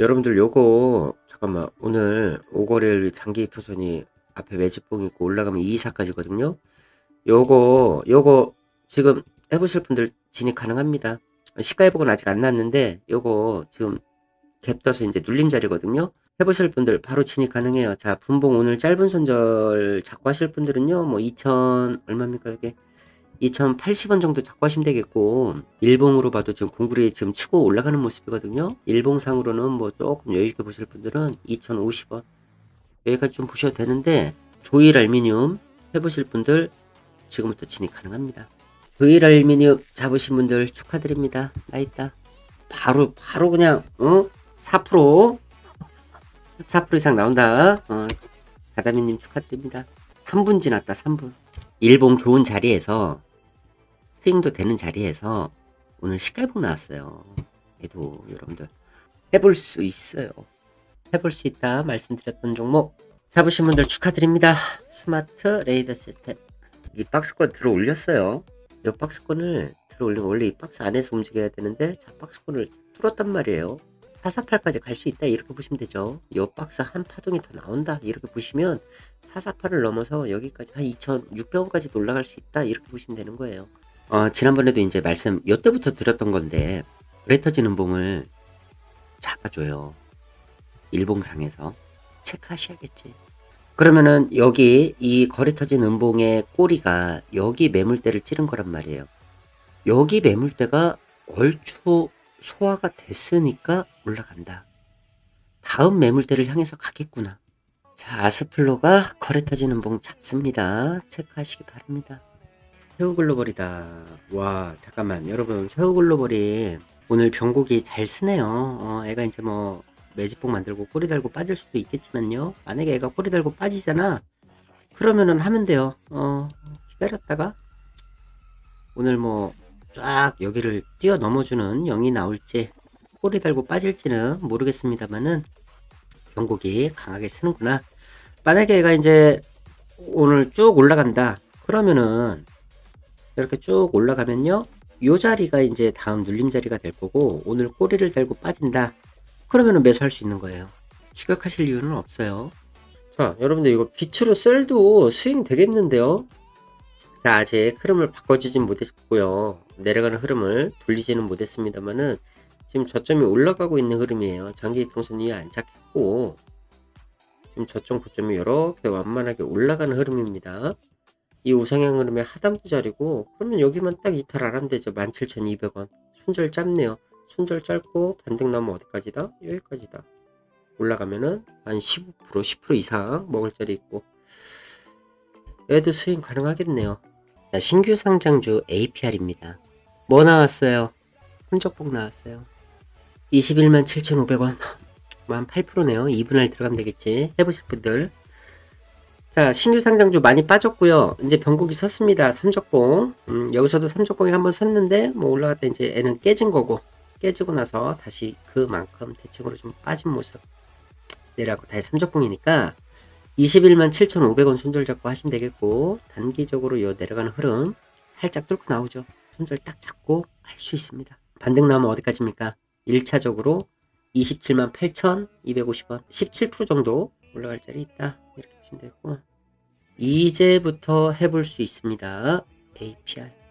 여러분들 요거 잠깐만 오늘 오거래일 장기 표선이 앞에 매집봉 있고 올라가면 224까지거든요. 요거 요거 지금 해보실 분들 진입 가능합니다. 시가 회복은 아직 안 났는데 요거 지금 갭 떠서 이제 눌림 자리거든요. 해보실 분들 바로 진입 가능해요. 자 분봉 오늘 짧은 손절 잡고 하실 분들은요 뭐2000 얼마입니까 이게 2080원 정도 하시면 되겠고 일봉으로 봐도 지금 공구리 지금 치고 올라가는 모습이거든요. 일봉상으로는 뭐 조금 여유있게 보실 분들은 2050원 여기까지 좀 보셔도 되는데 조일 알미늄 해보실 분들 지금부터 진입 가능합니다. 조일 알미늄 잡으신 분들 축하드립니다. 나 있다. 바로 바로 그냥 어? 4% 4% 이상 나온다. 어, 다다미님 축하드립니다. 3분 지났다 3분. 일봉 좋은 자리에서 스윙도 되는 자리에서 오늘 시가봉 나왔어요. 얘도 여러분들 해볼 수 있어요. 해볼 수 있다 말씀드렸던 종목 잡으신 분들 축하드립니다. 스마트 레이더 시스템 이 박스권 들어 올렸어요. 이 박스권을 들어 올리고 원래 이 박스 안에서 움직여야 되는데 자 박스권을 뚫었단 말이에요. 448까지 갈 수 있다 이렇게 보시면 되죠. 이 박스 한 파동이 더 나온다 이렇게 보시면 448을 넘어서 여기까지 한 2,600원까지 올라갈 수 있다 이렇게 보시면 되는 거예요. 어, 지난번에도 이제 말씀 요때부터 드렸던 건데 레터진 음봉을 잡아줘요. 일봉상에서 체크하셔야겠지. 그러면은 여기 이 거래 터진 음봉의 꼬리가 여기 매물대를 찌른 거란 말이에요. 여기 매물대가 얼추 소화가 됐으니까 올라간다. 다음 매물대를 향해서 가겠구나. 자, 아스플로가 거래 터진 음봉 잡습니다. 체크하시기 바랍니다. 새우글로벌이다. 와, 잠깐만. 여러분, 새우글로벌이 오늘 병곡이 잘 쓰네요. 어, 애가 이제 뭐 매직봉 만들고 꼬리 달고 빠질 수도 있겠지만요. 만약에 애가 꼬리 달고 빠지잖아. 그러면은 하면 돼요. 어, 기다렸다가 오늘 뭐 쫙 여기를 뛰어 넘어주는 영이 나올지 꼬리 달고 빠질지는 모르겠습니다만은 병곡이 강하게 쓰는구나. 만약에 얘가 이제 오늘 쭉 올라간다. 그러면은 이렇게 쭉 올라가면요. 요 자리가 이제 다음 눌림 자리가 될 거고 오늘 꼬리를 달고 빠진다. 그러면은 매수할 수 있는 거예요. 추격하실 이유는 없어요. 자, 여러분들 이거 빛으로 셀도 스윙 되겠는데요. 자, 아직 흐름을 바꿔주진 못했고요. 내려가는 흐름을 돌리지는 못했습니다만은 지금 저점이 올라가고 있는 흐름이에요. 장기 이평선 위에 안착했고 지금 저점 고점이 이렇게 완만하게 올라가는 흐름입니다. 이 우상향 흐름의 하단부 자리고 그러면 여기만 딱 이탈 안 하면 되죠. 17,200원. 손절 짧네요. 손절 짧고 반등 나면 어디까지다? 여기까지다. 올라가면은 한 15% 10% 이상 먹을 자리 있고 얘도 스윙 가능하겠네요. 자, 신규 상장주 APR입니다. 뭐 나왔어요? 흔적복 나왔어요. 21만 7,500원. 한 8%네요. 2분할 들어가면 되겠지. 해보실 분들. 자, 신규 상장주 많이 빠졌고요. 이제 변곡이 섰습니다. 삼적봉. 음, 여기서도 삼적봉이 한번 섰는데 뭐 올라갔다 이제 애는 깨진 거고 깨지고 나서 다시 그만큼 대칭으로 좀 빠진 모습 내려가고 다시 삼적봉이니까 21만 7,500원 손절 잡고 하시면 되겠고 단기적으로 요 내려가는 흐름 살짝 뚫고 나오죠. 손절 딱 잡고 할 수 있습니다. 반등 나오면 어디까지입니까? 1차적으로 27만 8,250원 17% 정도 올라갈 자리 있다. 되고 이제부터 해볼 수 있습니다. APR